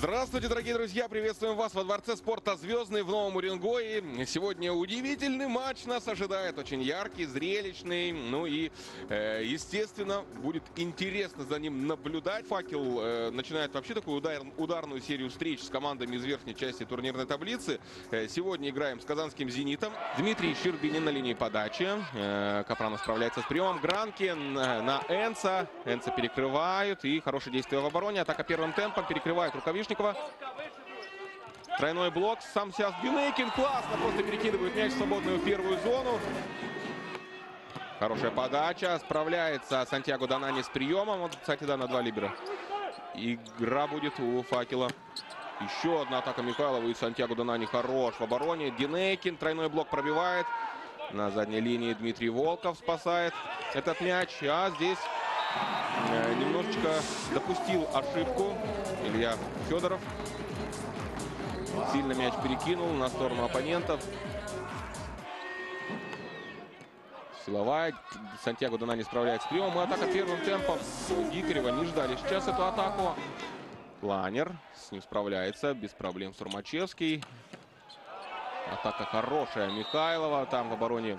Здравствуйте, дорогие друзья! Приветствуем вас во Дворце спорта «Звездный» в Новом Уренгое. Сегодня удивительный матч нас ожидает. Очень яркий, зрелищный. Ну и, э, естественно, будет интересно за ним наблюдать. «Факел» э, начинает вообще такую удар, ударную серию встреч с командами из верхней части турнирной таблицы. Э, сегодня играем с казанским «Зенитом». Дмитрий Щербинин на линии подачи. Э, Капранов справляется с приемом. Гранкин на Энца. Энца перекрывают. И хорошее действие в обороне. Атака первым темпом. Перекрывает рукавичку. Мирошникова. Тройной блок. Сам сейчас Бинейкин. Классно просто перекидывает мяч в свободную первую зону. Хорошая подача. Справляется Сантьяго Донани с приемом. Вот, кстати, да, на два либера. Игра будет у Факела. Еще одна атака Михайлова и Сантьяго Донани хорош в обороне. Динейкин тройной блок пробивает. На задней линии Дмитрий Волков спасает этот мяч. А здесь немножечко допустил ошибку Илья Федоров. Сильно мяч перекинул на сторону оппонентов. Силовая. Сантьяго Дана не справляется с приемом. И атака первым темпом. Гикарева не ждали сейчас эту атаку. Планер с ним справляется. Без проблем Сурмачевский. Атака хорошая Михайлова. Там в обороне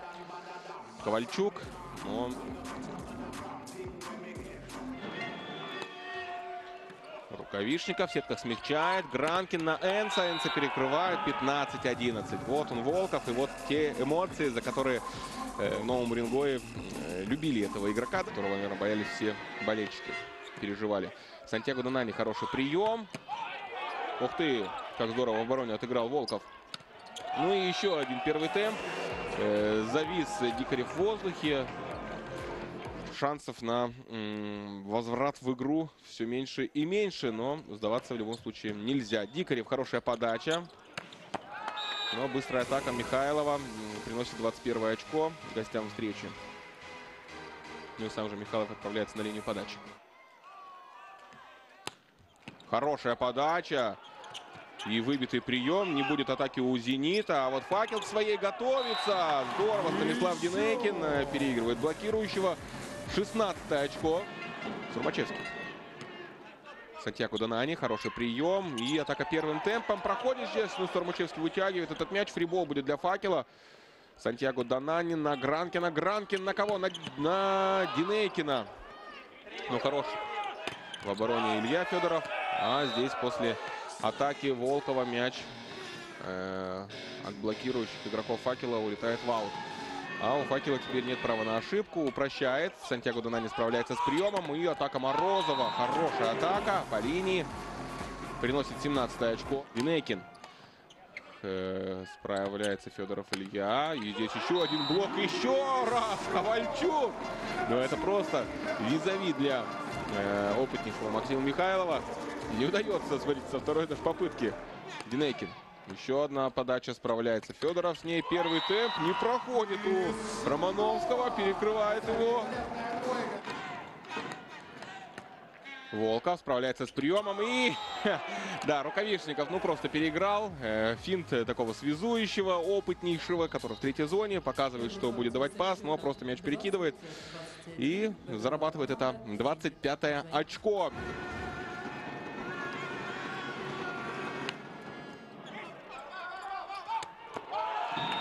Ковальчук. Но Рукавишников в сетках смягчает. Гранкин на Энса. Энса перекрывает 15-11. Вот он, Волков. И вот те эмоции, за которые э, в Новом Уренгое э, любили этого игрока, которого, наверное, боялись все болельщики. Переживали. Сантьяго Донани хороший прием. Ух ты, как здорово в обороне отыграл Волков. Ну и еще один первый темп. Э, завис Дикарев в воздухе шансов на возврат в игру все меньше и меньше, но сдаваться в любом случае нельзя. Дикарев хорошая подача. Но быстрая атака Михайлова приносит 21 очко гостям встречи. Ну и сам же Михайлов отправляется на линию подачи. Хорошая подача. И выбитый прием. Не будет атаки у «Зенита». А вот факел к своей готовится. Здорово. Станислав Динейкин э, переигрывает блокирующего. 16 очко. Сурмачевский. Сантьяго Донани. Хороший прием. И атака первым темпом. Проходит здесь. Ну, Сурмачевский вытягивает этот мяч. Фрибол будет для факела. Сантьяго Донани на Гранкина. Гранкин на кого? На, на Динейкина. Ну, хорош в обороне Илья Федоров. А здесь после атаки Волкова мяч э, от блокирующих игроков факела улетает в аут. А у Факела теперь нет права на ошибку. Упрощает. Сантьяго Дуна не справляется с приемом. И атака Морозова. Хорошая атака по линии. Приносит 17 очко. Винейкин. Э, справляется Федоров Илья. И здесь еще один блок. Еще раз Ковальчук. Но это просто визави для э, опытнейшего Максима Михайлова. Не удается, смотрите, со второй даже попытки. Динейкин. Еще одна подача справляется Федоров с ней. Первый темп не проходит у Романовского. Перекрывает его. Волков справляется с приемом и, да, Рукавишников, ну, просто переиграл. Э, финт такого связующего, опытнейшего, который в третьей зоне, показывает, что будет давать пас, но просто мяч перекидывает и зарабатывает это 25 очко.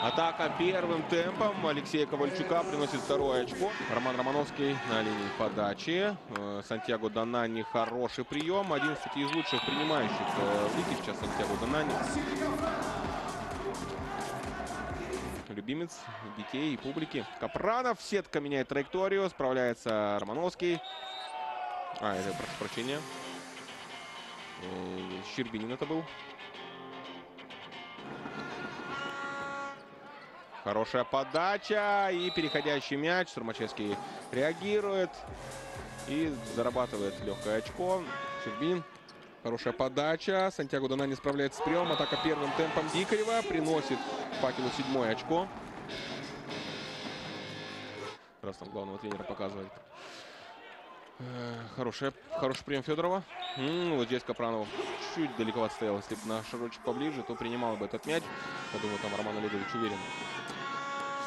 Атака первым темпом Алексея Ковальчука приносит второе очко. Роман Романовский на линии подачи. Э, Сантьяго Донани хороший прием. Один, кстати, из лучших принимающих э, в лиге сейчас Сантьяго Донани. Любимец детей и публики. Капранов. Сетка меняет траекторию. Справляется Романовский. А, это, прошу прощения. Э, Щербинин это был. Хорошая подача и переходящий мяч. Сурмачевский реагирует и зарабатывает легкое очко. Щербин. Хорошая подача. Сантьяго Дона не справляется с приемом. Атака первым темпом Дикарева. Приносит факелу седьмое очко. Раз там главного тренера показывает. Э, хорошая, хороший прием Федорова. М -м, вот здесь Капранов чуть далековато стоял. Если бы на шарочек поближе, то принимал бы этот мяч. Я думаю, там Роман Олегович уверен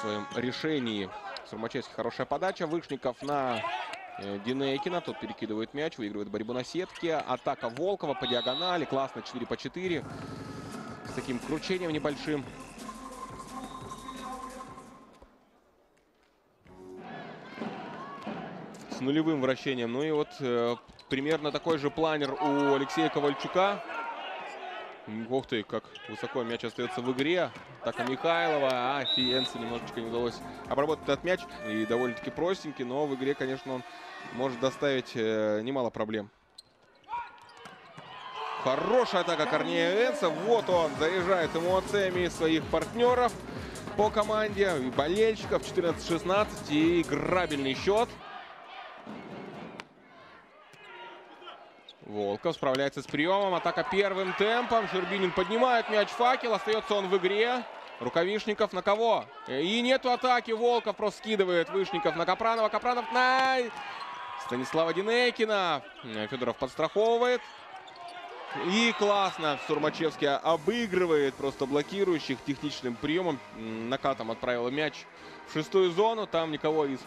своем решении. Сурмачевский хорошая подача. Вышников на э, Динейкина. Тот перекидывает мяч, выигрывает борьбу на сетке. Атака Волкова по диагонали. Классно 4 по 4. С таким кручением небольшим. С нулевым вращением. Ну и вот э, примерно такой же планер у Алексея Ковальчука. Ух ты, как высоко мяч остается в игре. Атака Михайлова, а Фиенса немножечко не удалось обработать этот мяч. И довольно-таки простенький, но в игре, конечно, он может доставить э, немало проблем. Хорошая атака Корнея Энса. Вот он заряжает эмоциями своих партнеров по команде. Болельщиков 14-16. И грабельный счет. Волков справляется с приемом. Атака первым темпом. Щербинин поднимает мяч факел. Остается он в игре. Рукавишников на кого? И нету атаки. Волков просто скидывает Вышников на Капранова. Капранов на Станислава Динейкина. Федоров подстраховывает. И классно Сурмачевский обыгрывает просто блокирующих техничным приемом. Накатом отправил мяч в шестую зону. Там никого из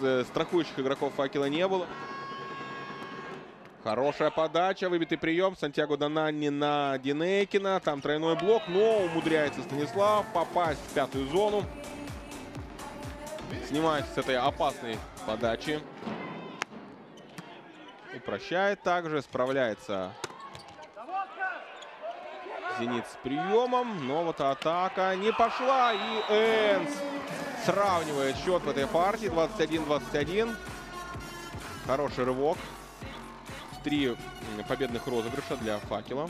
э, страхующих игроков факела не было. Хорошая подача, выбитый прием. Сантьяго Донанни на Динейкина. Там тройной блок, но умудряется Станислав попасть в пятую зону. Снимается с этой опасной подачи. И прощает также. Справляется Зенит с приемом. Но вот атака не пошла. И Энс сравнивает счет в этой партии. 21-21. Хороший рывок три победных розыгрыша для факела.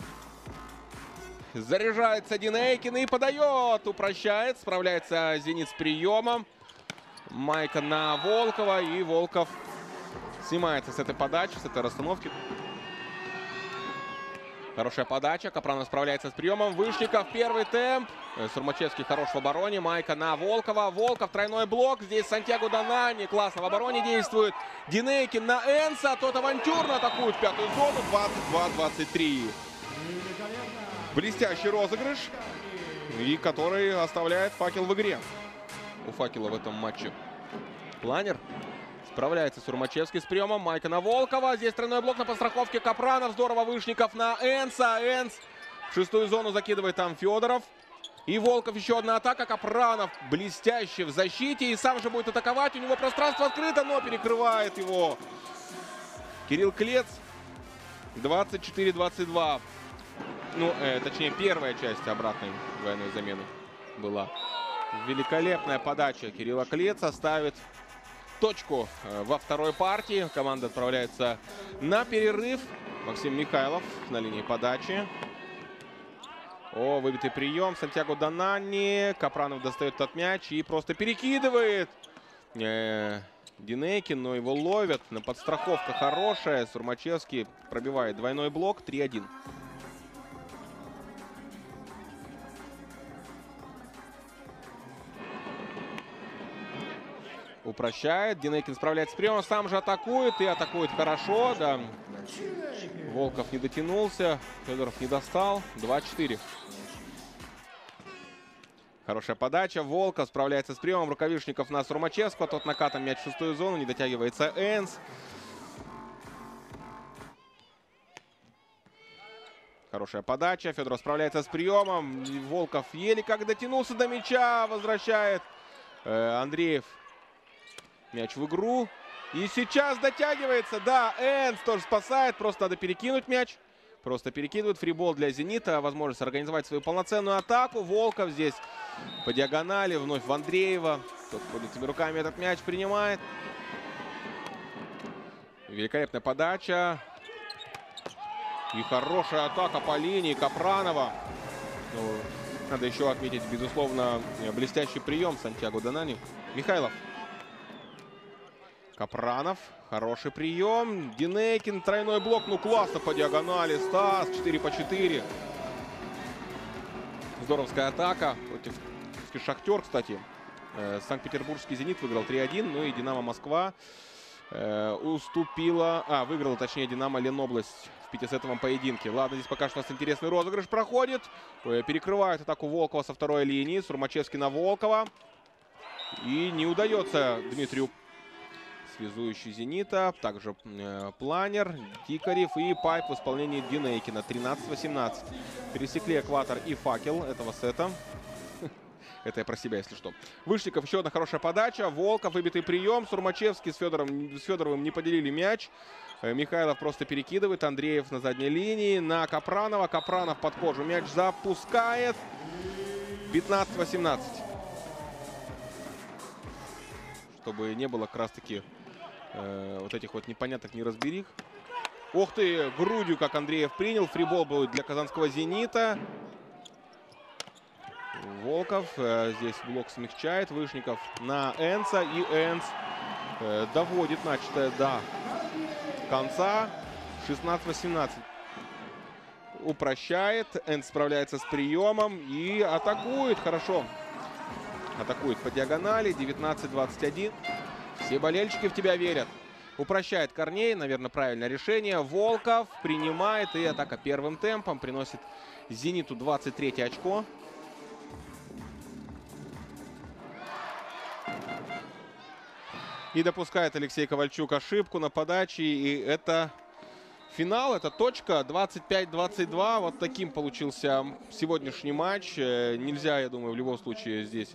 Заряжается Динейкин и подает. Упрощает. Справляется Зенит с приемом. Майка на Волкова. И Волков снимается с этой подачи, с этой расстановки. Хорошая подача. Капранов справляется с приемом. Вышников первый темп. Э, Сурмачевский хорош в обороне. Майка на Волкова. Волков тройной блок. Здесь Сантьяго Донани. Классно в обороне действует. Динейкин на Энса. Тот авантюрно атакует пятую зону. 22-23. Блестящий розыгрыш. И который оставляет факел в игре. У факела в этом матче. Планер. Справляется Сурмачевский с приемом. Майка на Волкова. Здесь тройной блок на подстраховке. Капранов. Здорово. Вышников на Энса. Энс в шестую зону закидывает там Федоров. И Волков еще одна атака. Капранов блестящий в защите. И сам же будет атаковать. У него пространство открыто, но перекрывает его. Кирилл Клец. 24-22. Ну, э, точнее, первая часть обратной двойной замены была. Великолепная подача Кирилла Клеца ставит точку э, во второй партии. Команда отправляется на перерыв. Максим Михайлов на линии подачи. О, выбитый прием. Сантьяго Донани. Капранов достает этот мяч и просто перекидывает. Э, Динейкин, но его ловят. На подстраховка хорошая. Сурмачевский пробивает двойной блок. 3-1. Упрощает. Динейкин справляется с приемом, сам же атакует и атакует хорошо. Да. Волков не дотянулся, Федоров не достал. 2-4. Хорошая подача. Волков справляется с приемом. Рукавишников на Сурмачевского. Тот накатом мяч в шестую зону. Не дотягивается Энс. Хорошая подача. Федоров справляется с приемом. Волков еле как дотянулся до мяча. Возвращает э, Андреев Мяч в игру. И сейчас дотягивается. Да, Энс тоже спасает. Просто надо перекинуть мяч. Просто перекидывает фрибол для «Зенита». Возможность организовать свою полноценную атаку. Волков здесь по диагонали. Вновь в Андреева. Тот ходит руками этот мяч принимает. Великолепная подача. И хорошая атака по линии Капранова. Ну, надо еще отметить, безусловно, блестящий прием Сантьяго Донани. Михайлов. Капранов. Хороший прием. Динейкин. Тройной блок. Ну, классно по диагонали. Стас. 4 по 4. Здоровская атака против Шахтер, кстати. Э, Санкт-Петербургский «Зенит» выиграл 3-1. Ну и «Динамо Москва» э, уступила... А, выиграла, точнее, «Динамо Ленобласть» в пятисетовом поединке. Ладно, здесь пока что у нас интересный розыгрыш проходит. Перекрывает атаку Волкова со второй линии. Сурмачевский на Волкова. И не удается Дмитрию связующий «Зенита». Также э, Планер, Тикарев и Пайп в исполнении Динейкина. 13-18. Пересекли экватор и факел этого сета. Это я про себя, если что. Вышников еще одна хорошая подача. Волков выбитый прием. Сурмачевский с, Федором, с Федоровым не поделили мяч. Э, Михайлов просто перекидывает. Андреев на задней линии. На Капранова. Капранов под кожу. Мяч запускает. 15-18. Чтобы не было как раз таки э, вот этих вот непонятных неразберих. Ох ты, грудью как Андреев принял. Фрибол был для казанского «Зенита». Волков. Э, здесь блок смягчает. Вышников на Энса. И Энс э, доводит начатое до конца. 16-18. Упрощает. Энс справляется с приемом. И атакует хорошо. Атакует по диагонали. 19-21. Все болельщики в тебя верят. Упрощает Корней. Наверное, правильное решение. Волков принимает. И атака первым темпом приносит «Зениту» 23 очко. И допускает Алексей Ковальчук ошибку на подаче. И это финал, это точка. 25-22. Вот таким получился сегодняшний матч. Э, нельзя, я думаю, в любом случае здесь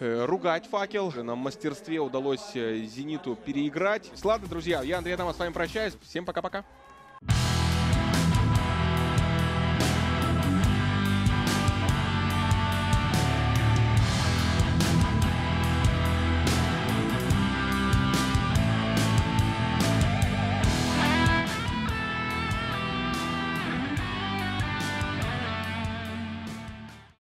ругать факел. На мастерстве удалось э, «Зениту» переиграть. Ладно, друзья, я Андрей Адамов с вами прощаюсь. Всем пока-пока.